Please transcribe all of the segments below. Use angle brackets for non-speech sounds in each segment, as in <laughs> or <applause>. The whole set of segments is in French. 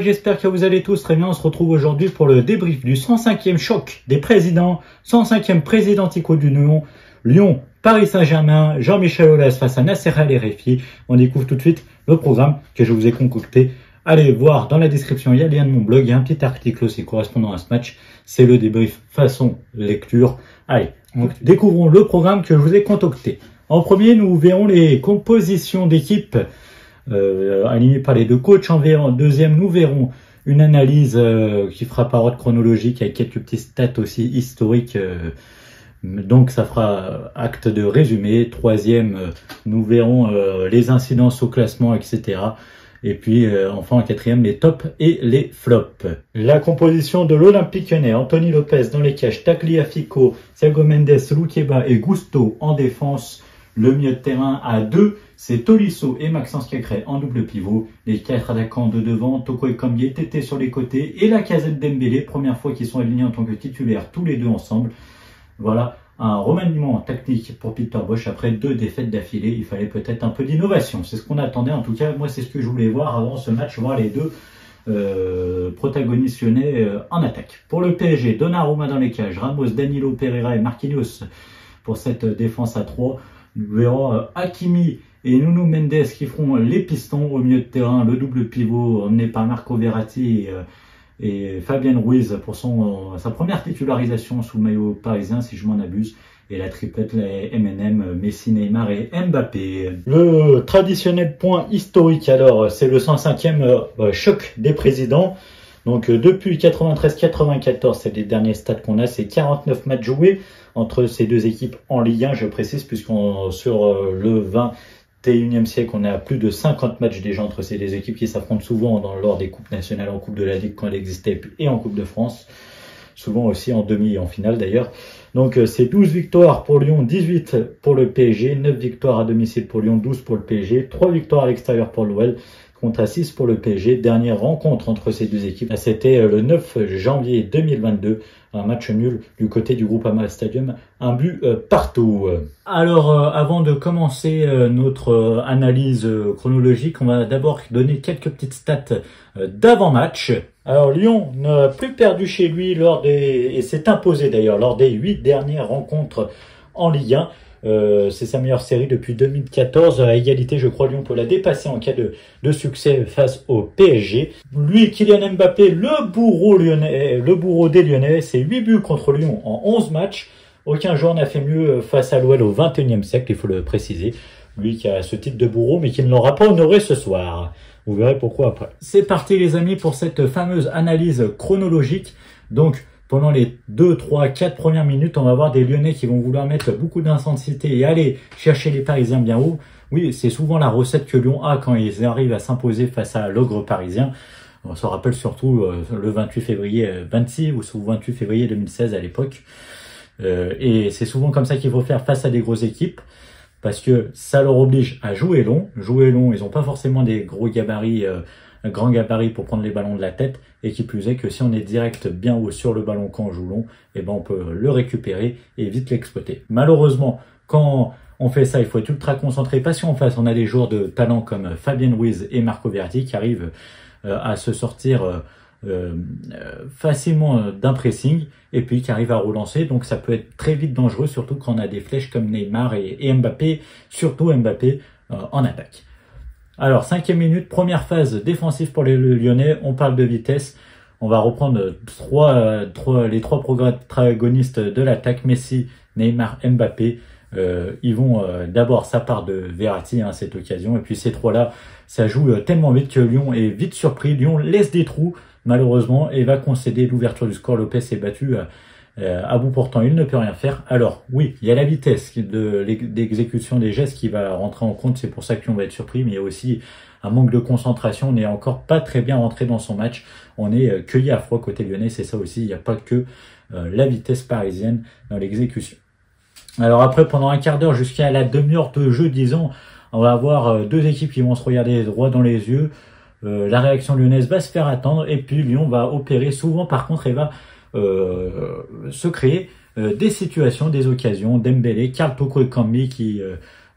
J'espère que vous allez tous très bien. On se retrouve aujourd'hui pour le débrief du 105e choc des présidents, 105e présidentico du Lyon, Lyon, Paris Saint-Germain, Jean-Michel Aulas face à Nasser El Refi. On découvre tout de suite le programme que je vous ai concocté. Allez voir dans la description, il y a le lien de mon blog, il y a un petit article aussi correspondant à ce match. C'est le débrief façon lecture. Allez, découvrons le programme que je vous ai concocté. En premier, nous verrons les compositions d'équipe euh, par les deux coachs. En, deuxième, nous verrons une analyse euh, qui fera par ordre chronologique avec quelques petits stats aussi historiques. Euh, donc ça fera acte de résumé. Troisième, nous verrons les incidences au classement, etc. Et puis enfin en quatrième, les tops et les flops. La composition de l'Olympique Lyonnais, Anthony Lopez dans les caches, Tagliafico, Thiago Mendes, Luqueba et Gusto en défense. Le milieu de terrain à deux, c'est Tolisso et Maxence Cacré en double pivot. Les quatre attaquants de devant, Toko et Kambié, Tété sur les côtés et la casette Dembélé, première fois qu'ils sont alignés en tant que titulaires tous les deux ensemble. Voilà un remaniement tactique pour Peter Bosch après deux défaites d'affilée. Il fallait peut-être un peu d'innovation. C'est ce qu'on attendait. En tout cas, moi, c'est ce que je voulais voir avant ce match, voir les deux euh, protagonistes euh, en attaque. Pour le PSG, Donnarumma dans les cages, Ramos, Danilo, Pereira et Marquinhos pour cette défense à 3. Nous verrons euh, Hakimi et Nuno Mendes qui feront les pistons au milieu de terrain, le double pivot emmené par Marco Verratti et, euh, Fabien Ruiz pour son, euh, sa première titularisation sous le maillot parisien, si je m'en abuse. Et la triplette, les MNM, Messi, Neymar et Mbappé. Le traditionnel point historique, alors, c'est le 105e choc des présidents. Donc depuis 93-94, c'est les derniers stats qu'on a, c'est 49 matchs joués entre ces deux équipes en Ligue 1, je précise, puisqu'on sur le 20 21e siècle, on a plus de 50 matchs déjà entre ces deux équipes qui s'affrontent souvent dans, lors des coupes nationales, en Coupe de la Ligue quand elle existait, et en Coupe de France, souvent aussi en demi et en finale d'ailleurs. Donc euh, c'est 12 victoires pour Lyon, 18 pour le PSG, 9 victoires à domicile pour Lyon, 12 pour le PSG, 3 victoires à l'extérieur pour l'OL, contre 6 pour le PSG. Dernière rencontre entre ces deux équipes, c'était euh, le 9 janvier 2022. Un match nul du côté du groupe Amal Stadium, un but euh, partout. Alors, euh, avant de commencer notre analyse chronologique, on va d'abord donner quelques petites stats d'avant-match. Alors, Lyon n'a plus perdu chez lui lors des, et s'est imposé d'ailleurs lors des huit dernières rencontres en Ligue 1. Euh, c'est sa meilleure série depuis 2014. À égalité, je crois, Lyon peut la dépasser en cas de, de succès face au PSG. Lui, Kylian Mbappé, le bourreau lyonnais, le bourreau des Lyonnais, c'est 8 buts contre Lyon en 11 matchs. Aucun joueur n'a fait mieux face à l'OL au 21e siècle, il faut le préciser. Lui qui a ce titre de bourreau, mais qui ne l'aura pas honoré ce soir. Vous verrez pourquoi après. C'est parti les amis pour cette fameuse analyse chronologique. Donc, pendant les 2, 3, 4 premières minutes, on va voir des Lyonnais qui vont vouloir mettre beaucoup d'intensité et aller chercher les Parisiens bien haut. Oui, c'est souvent la recette que Lyon a quand ils arrivent à s'imposer face à l'ogre parisien. On se rappelle surtout euh, le 28 février 26 ou 28 février 2016 à l'époque. Euh, et c'est souvent comme ça qu'il faut faire face à des grosses équipes parce que ça leur oblige à jouer long. Jouer long, ils n'ont pas forcément des gros gabarits euh, grand gabarit pour prendre les ballons de la tête et qui plus est que si on est direct bien haut sur le ballon quand on joue long, eh ben on peut le récupérer et vite l'exploiter. Malheureusement, quand on fait ça, il faut être ultra concentré parce qu'en face, on a des joueurs de talent comme Fabien Ruiz et Marco Verdi qui arrivent euh, à se sortir euh, euh, facilement d'un pressing et puis qui arrivent à relancer. Donc ça peut être très vite dangereux, surtout quand on a des flèches comme Neymar et Mbappé, surtout Mbappé en attaque. Alors, cinquième minute, première phase défensive pour les Lyonnais. On parle de vitesse. On va reprendre trois, trois, les trois protagonistes de l'attaque, Messi, Neymar, Mbappé. Euh, ils vont euh, d'abord ça part de Verratti à hein, cette occasion et puis ces trois-là, ça joue euh, tellement vite que Lyon est vite surpris. Lyon laisse des trous malheureusement et va concéder l'ouverture du score. Lopez est battu euh, à bout portant, il ne peut rien faire. Alors, oui, il y a la vitesse de l'exécution des gestes qui va rentrer en compte, c'est pour ça qu'on va être surpris, mais il y a aussi un manque de concentration, on n'est encore pas très bien rentré dans son match, on est euh, cueilli à froid côté lyonnais, c'est ça aussi, il n'y a pas que euh, la vitesse parisienne dans l'exécution. Alors après, pendant un quart d'heure jusqu'à la demi-heure de jeu, disons, on va avoir deux équipes qui vont se regarder droit dans les yeux, la réaction lyonnaise va se faire attendre, et puis Lyon va opérer souvent, par contre, elle va euh, se créer euh, des situations, des occasions. Dembélé, Karl Toko Kambi qui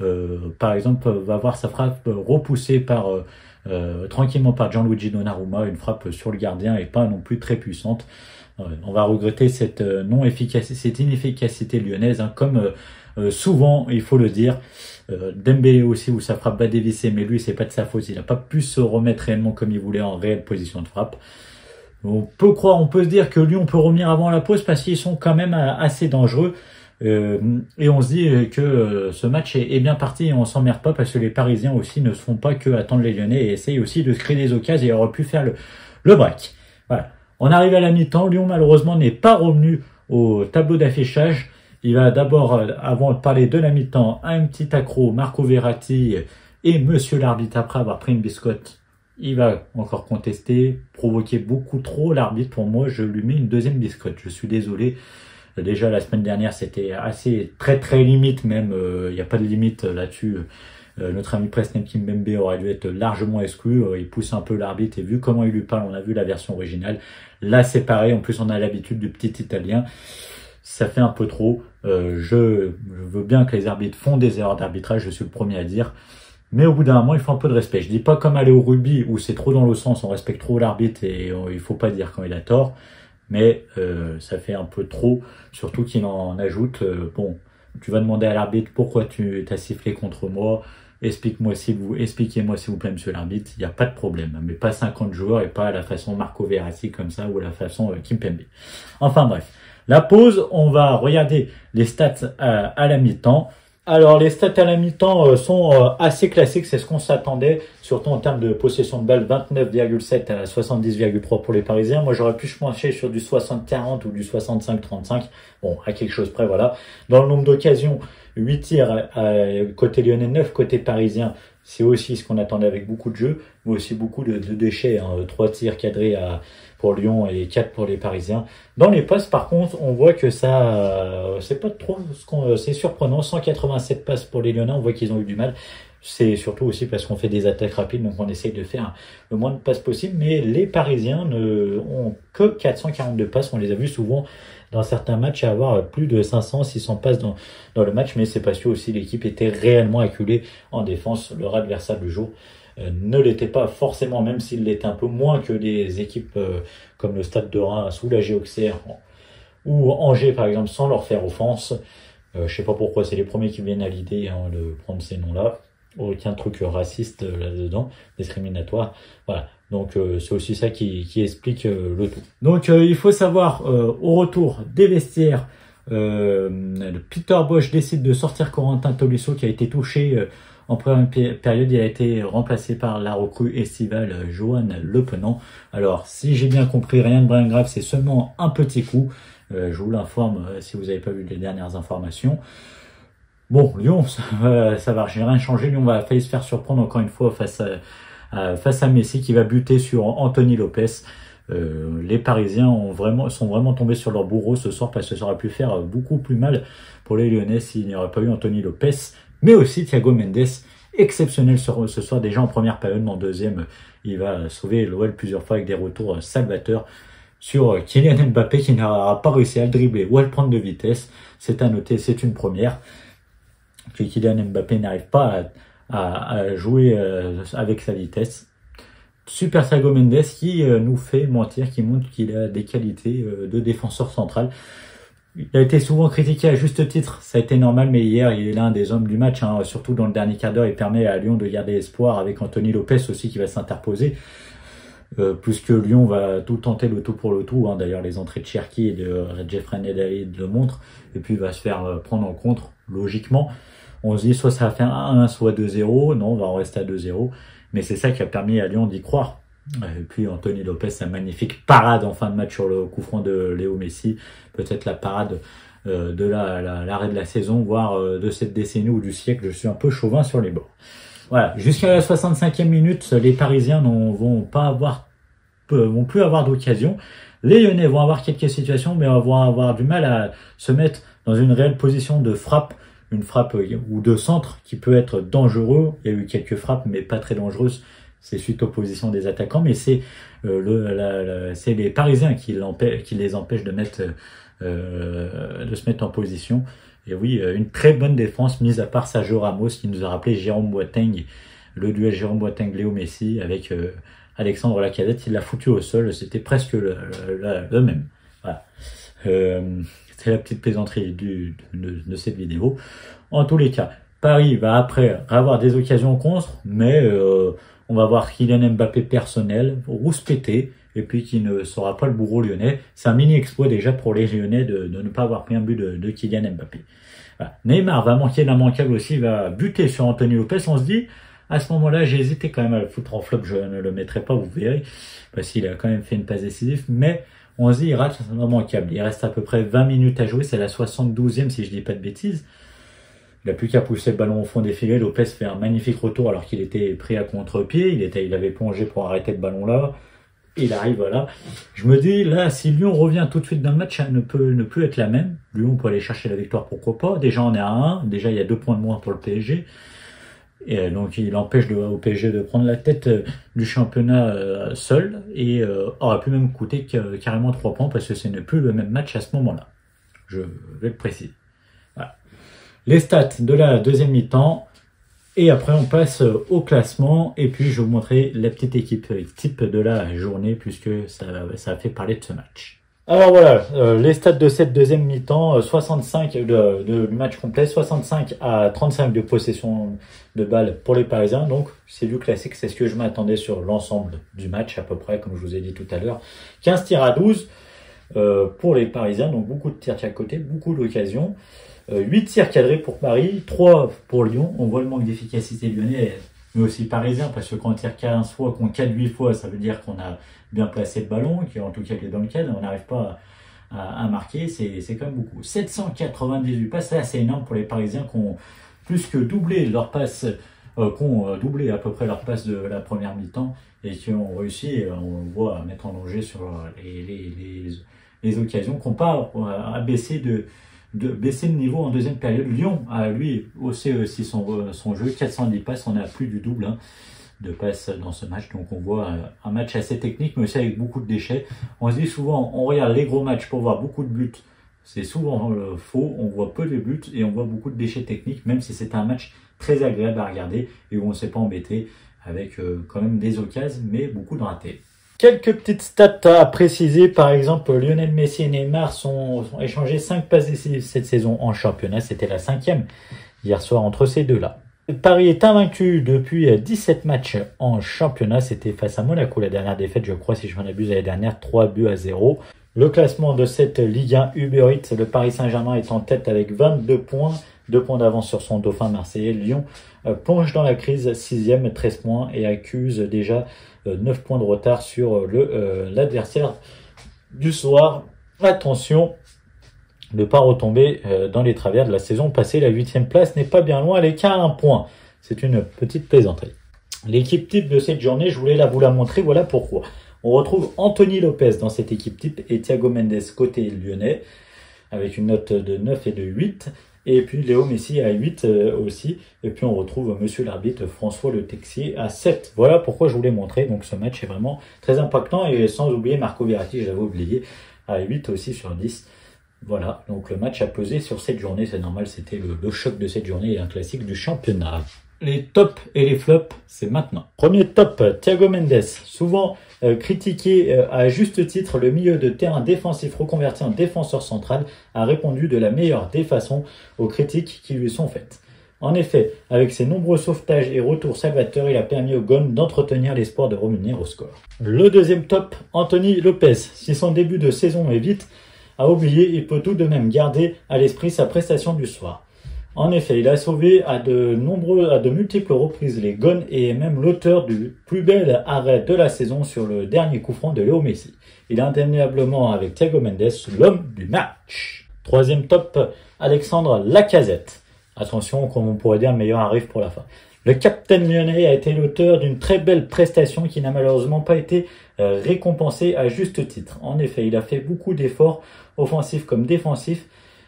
euh, par exemple, va voir sa frappe repoussée par tranquillement par Gianluigi Donnarumma, une frappe sur le gardien et pas non plus très puissante. on va regretter cette non efficacité, cette inefficacité lyonnaise, hein, comme souvent, il faut le dire. Euh, Dembélé aussi où sa frappe va dévisser, mais lui c'est pas de sa faute, il n'a pas pu se remettre réellement comme il voulait en réelle position de frappe. On peut croire, on peut se dire que Lyon peut revenir avant la pause parce qu'ils sont quand même euh, assez dangereux. Euh, et on se dit que ce match est, bien parti et on s'emmerde pas parce que les Parisiens aussi ne se font pas que attendre les Lyonnais et essayent aussi de se créer des occasions et auraient pu faire le, break. Voilà. On arrive à la mi-temps. Lyon malheureusement n'est pas revenu au tableau d'affichage. Il va d'abord, euh, avant de parler de la mi-temps, un petit accro, Marco Verratti et Monsieur l'arbitre après avoir pris une biscotte. Il va encore contester, provoquer beaucoup trop l'arbitre. Pour moi, je lui mets une deuxième biscotte. Je suis désolé. Déjà la semaine dernière, c'était assez très très limite même. Euh, il n'y a pas de limite là-dessus. Euh, notre ami Preston Kimbembe aurait dû être largement exclu. il pousse un peu l'arbitre et vu comment il lui parle, on a vu la version originale. Là, c'est pareil. En plus, on a l'habitude du petit italien ça fait un peu trop. Euh, je, veux bien que les arbitres font des erreurs d'arbitrage, je suis le premier à dire. Mais au bout d'un moment, il faut un peu de respect. Je dis pas comme aller au rugby où c'est trop dans le sens, on respecte trop l'arbitre et il faut pas dire quand il a tort. Mais euh, ça fait un peu trop, surtout qu'il en ajoute. Euh, bon, tu vas demander à l'arbitre pourquoi tu t'as sifflé contre moi. Explique-moi si vous, expliquez-moi s'il vous plaît, monsieur l'arbitre. Il n'y a pas de problème, mais pas 50 joueurs et pas à la façon Marco Verratti comme ça ou à la façon Kim Kimpembe. Enfin bref. La pause, on va regarder les stats à, la mi-temps. Alors les stats à la mi-temps euh, sont euh, assez classiques, c'est ce qu'on s'attendait, surtout en termes de possession de balle, 29,7 à 70,3 pour les Parisiens. Moi j'aurais pu pencher sur du 60-40 ou du 65-35, bon à quelque chose près voilà. Dans le nombre d'occasions, 8 tirs côté lyonnais, 9 côté parisien, c'est aussi ce qu'on attendait avec beaucoup de jeux, mais aussi beaucoup de, déchets, hein. 3 tirs cadrés pour Lyon et 4 pour les Parisiens. Dans les passes, par contre, on voit que ça, euh, c'est pas trop euh, c'est surprenant. 187 passes pour les Lyonnais, on voit qu'ils ont eu du mal. C'est surtout aussi parce qu'on fait des attaques rapides, donc on essaye de faire le moins de passes possible. Mais les Parisiens ne ont que 442 passes. On les a vus souvent dans certains matchs à avoir plus de 500, 600 passes dans, dans le match. Mais c'est parce que aussi l'équipe était réellement acculée en défense. Leur adversaire du jour euh, ne l'était pas forcément, même s'il l'était un peu moins que des équipes euh, comme le Stade de Reims ou la Géoxer ou Angers par exemple, sans leur faire offense. Euh, je sais pas pourquoi, c'est les premiers qui viennent à l'idée hein, de prendre ces noms-là. Aucun truc raciste là-dedans, discriminatoire. Voilà. Donc c'est aussi ça qui, explique le tout. Donc il faut savoir au retour des vestiaires, Peter Bosch décide de sortir Corentin Tolisso qui a été touché en première période, il a été remplacé par la recrue estivale Johan Lepenant. Alors, si j'ai bien compris, rien de bien grave, c'est seulement un petit coup. Euh, je vous l'informe euh, si vous n'avez pas vu les dernières informations. Bon, Lyon, <laughs> ça va, ça va rien changer. Lyon va failli se faire surprendre encore une fois face à, face à Messi qui va buter sur Anthony Lopez. Euh, les Parisiens sont vraiment tombés sur leur bourreau ce soir parce que ça aurait pu faire beaucoup plus mal pour les Lyonnais s'il n'y aurait pas eu Anthony Lopez mais aussi Thiago Mendes, exceptionnel ce soir déjà en première période, mais en deuxième, il va sauver l'OL plusieurs fois avec des retours salvateurs sur Kylian Mbappé qui n'aura pas réussi à le dribbler ou à le prendre de vitesse. C'est à noter, c'est une première. Que Kylian Mbappé n'arrive pas à, jouer euh, avec sa vitesse. Super Thiago Mendes qui euh, nous fait mentir, qui montre qu'il a des qualités euh, de défenseur central. Il a été souvent critiqué à juste titre, ça a été normal, mais hier il est l'un des hommes du match, hein. surtout dans le dernier quart d'heure, il permet à Lyon de garder espoir avec Anthony Lopez aussi qui va s'interposer. Euh, plus que Lyon va tout tenter le tout pour le tout, hein. d'ailleurs les entrées de Cherki et de Jeffrey Nedali le montrent, et puis il va se faire prendre en compte logiquement. On se dit soit ça va faire 1-1, soit 2-0, non on va en rester à 2-0, mais c'est ça qui a permis à Lyon d'y croire. Et puis Anthony Lopez, sa magnifique parade en fin de match sur le coup franc de Léo Messi, peut-être la parade euh, de l'arrêt de la saison, voire euh, de cette décennie ou du siècle. Je suis un peu chauvin sur les bords. Voilà, jusqu'à la 65e minute, les Parisiens ne vont pas avoir, vont plus avoir d'occasion. Les Lyonnais vont avoir quelques situations, mais vont avoir du mal à se mettre dans une réelle position de frappe, une frappe ou de centre qui peut être dangereux. Il y a eu quelques frappes, mais pas très dangereuses c'est suite aux positions des attaquants, mais c'est euh, les Parisiens qui, qui les empêchent de mettre euh, de se mettre en position. Et oui, une très bonne défense, mise à part Sergio Ramos, qui nous a rappelé Jérôme Boateng, le duel Jérôme Boateng-Léo Messi avec Alexandre Lacazette. Il l'a foutu au sol, c'était presque le, même. C'est la petite plaisanterie du, de, cette vidéo. En tous les cas, Paris va après avoir des occasions contre, mais on va voir Kylian Mbappé personnel, rouspété, et puis qui ne sera pas le bourreau lyonnais. C'est un mini exploit déjà pour les lyonnais de, ne pas avoir pris un but de, Kylian Mbappé. Neymar va manquer l'immanquable aussi, va buter sur Anthony Lopez. On se dit, à ce moment-là, j'ai hésité quand même à le foutre en flop, je ne le mettrai pas, vous verrez, parce qu'il a quand même fait une passe décisive, mais on se dit, il rate l'immanquable. Il reste à peu près 20 minutes à jouer, c'est la 72e si je dis pas de bêtises. Il n'a plus qu'à pousser le ballon au fond des filets. Lopez fait un magnifique retour alors qu'il était pris à contre-pied. Il, était, il avait plongé pour arrêter le ballon là. Il arrive, voilà. Je me dis, là, si Lyon revient tout de suite dans le match, elle ne peut ne plus être la même. Lyon peut aller chercher la victoire, pourquoi pas. Déjà, on est à 1. Déjà, il y a deux points de moins pour le PSG. Et euh, donc, il empêche le, PSG de prendre la tête euh, du championnat euh, seul. Et aurait pu même coûter carrément trois points parce que ce n'est plus le même match à ce moment-là. Je vais le préciser les stats de la deuxième mi-temps. Et après, on passe au classement. Et puis, je vais vous montrer la petite équipe type de la journée, puisque ça, ça a fait parler de ce match. Alors voilà, euh, les stats de cette deuxième mi-temps, 65 euh, de, match complet, 65 à 35 de possession de balles pour les Parisiens. Donc c'est du classique, c'est ce que je m'attendais sur l'ensemble du match à peu près, comme je vous ai dit tout à l'heure. 15 tirs à 12 euh, pour les Parisiens, donc beaucoup de tirs chaque côté, beaucoup d'occasions. 8 euh, tirs cadrés pour Paris, 3 pour Lyon. On voit le manque d'efficacité lyonnais, mais aussi parisien, parce que quand on tire 15 fois, qu'on cadre 8 fois, ça veut dire qu'on a bien placé le ballon, en tout cas qu'il est dans le cadre, on n'arrive pas à, marquer, c'est quand même beaucoup. 798 passes, c'est assez énorme pour les Parisiens qui ont plus que doublé leur passe, euh, qui ont euh, doublé à peu près leur passe de la première mi-temps et qui ont réussi, on voit, à mettre en danger sur les, les, les, les occasions, qui n'ont pas à baisser de de baisser le niveau en deuxième période. Lyon a lui haussé aussi son, son jeu, 410 passes, on a plus du double hein, de passes dans ce match. Donc on voit un match assez technique, mais aussi avec beaucoup de déchets. On se dit souvent, on regarde les gros matchs pour voir beaucoup de buts. C'est souvent euh, faux, on voit peu de buts et on voit beaucoup de déchets techniques, même si c'est un match très agréable à regarder et où on ne s'est pas embêté avec euh, quand même des occasions, mais beaucoup de ratés. Quelques petites stats à préciser. Par exemple, Lionel Messi et Neymar sont, sont échangés 5 passes cette saison en championnat. C'était la cinquième hier soir entre ces deux-là. Paris est invaincu depuis 17 matchs en championnat. C'était face à Monaco la dernière défaite, je crois, si je m'en abuse, l'année dernière, 3 buts à 0. Le classement de cette Ligue 1 Uber Eats, le Paris Saint-Germain est en tête avec 22 points, 2 points d'avance sur son dauphin marseillais. Lyon euh, plonge dans la crise, 6e, 13 points et accuse déjà 9 euh, points de retard sur euh, euh, l'adversaire du soir. Attention ne pas retomber dans les travers de la saison passée. La huitième place n'est pas bien loin, elle est qu'à un point. C'est une petite plaisanterie. L'équipe type de cette journée, je voulais la vous la montrer, voilà pourquoi. On retrouve Anthony Lopez dans cette équipe type et Thiago Mendes côté lyonnais avec une note de 9 et de 8. Et puis Léo Messi à 8 euh, aussi. Et puis on retrouve Monsieur l'arbitre François Le Texier à 7. Voilà pourquoi je voulais montrer. Donc ce match est vraiment très impactant. Et sans oublier Marco Verratti, j'avais oublié, à 8 aussi sur 10. Voilà, donc le match a pesé sur cette journée, c'est normal, c'était le, choc de cette journée et un classique du championnat. Les tops et les flops, c'est maintenant. Premier top, Thiago Mendes, souvent euh, critiqué euh, à juste titre, le milieu de terrain défensif reconverti en défenseur central a répondu de la meilleure des façons aux critiques qui lui sont faites. En effet, avec ses nombreux sauvetages et retours salvateurs, il a permis au GON d'entretenir l'espoir de revenir au score. Le deuxième top, Anthony Lopez. Si son début de saison est vite à oublier, il peut tout de même garder à l'esprit sa prestation du soir. En effet, il a sauvé à de nombreux, à de multiples reprises les Gones et même l'auteur du plus bel arrêt de la saison sur le dernier coup franc de Léo Messi. Il est indéniablement avec Thiago Mendes l'homme du match. Troisième top, Alexandre Lacazette. Attention, comme on pourrait dire, meilleur arrive pour la fin. Le capitaine lyonnais a été l'auteur d'une très belle prestation qui n'a malheureusement pas été euh, récompensée à juste titre. En effet, il a fait beaucoup d'efforts offensifs comme défensifs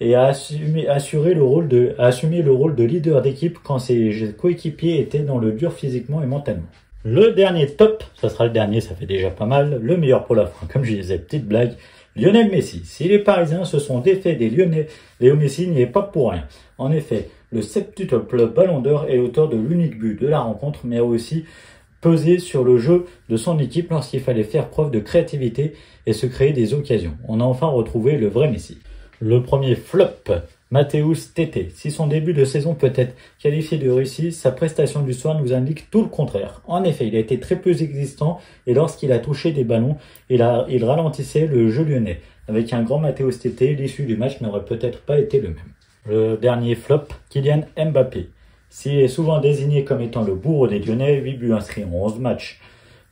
et a assumé, assuré le rôle de, a assumé le rôle de leader d'équipe quand ses coéquipiers étaient dans le dur physiquement et mentalement. Le dernier top, ça sera le dernier, ça fait déjà pas mal, le meilleur pour la fin. <laughs> Comme je disais, petite blague, Lionel Messi. Si les Parisiens se sont défaits des Lyonnais, Léo Messi n'y est pas pour rien. En effet, le septuple ballon d'or est l'auteur de l'unique but de la rencontre, mais aussi pesé sur le jeu de son équipe lorsqu'il fallait faire preuve de créativité et se créer des occasions. On a enfin retrouvé le vrai Messi. Le premier flop, Mathéus Tété. Si son début de saison peut être qualifié de réussi, sa prestation du soir nous indique tout le contraire. En effet, il a été très peu existant et lorsqu'il a touché des ballons, il ralentissait le jeu lyonnais. Avec un grand Mathéus Tété, l'issue du match n'aurait peut-être pas été le même. Le dernier flop, Kylian Mbappé. S'il est souvent désigné comme étant le bourreau des Lyonnais, 8 buts inscrits en 11 matchs.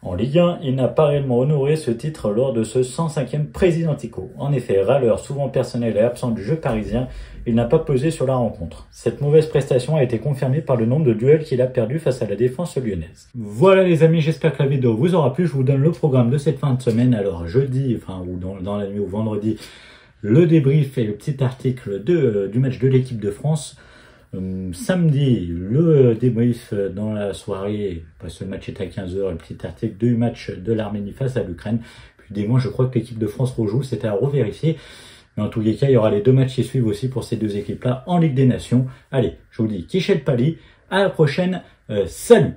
En Ligue 1, il n'a pas réellement honoré ce titre lors de ce 105e présidentico. En effet, râleur souvent personnel et absent du jeu parisien, il n'a pas pesé sur la rencontre. Cette mauvaise prestation a été confirmée par le nombre de duels qu'il a perdu face à la défense lyonnaise. Voilà les amis, j'espère que la vidéo vous aura plu. Je vous donne le programme de cette fin de semaine. Alors jeudi, enfin ou dans, dans la nuit ou vendredi, le débrief et le petit article de, euh, du match de l'équipe de France. Euh, samedi, le débrief dans la soirée, parce que le match est à 15h, le petit article du match de l'Arménie face à l'Ukraine. Puis des mois, je crois que l'équipe de France rejoue, c'était à revérifier. Mais en tous les cas, il y aura les deux matchs qui suivent aussi pour ces deux équipes-là en Ligue des Nations. Allez, je vous dis Kichet Pali, à la prochaine, euh, salut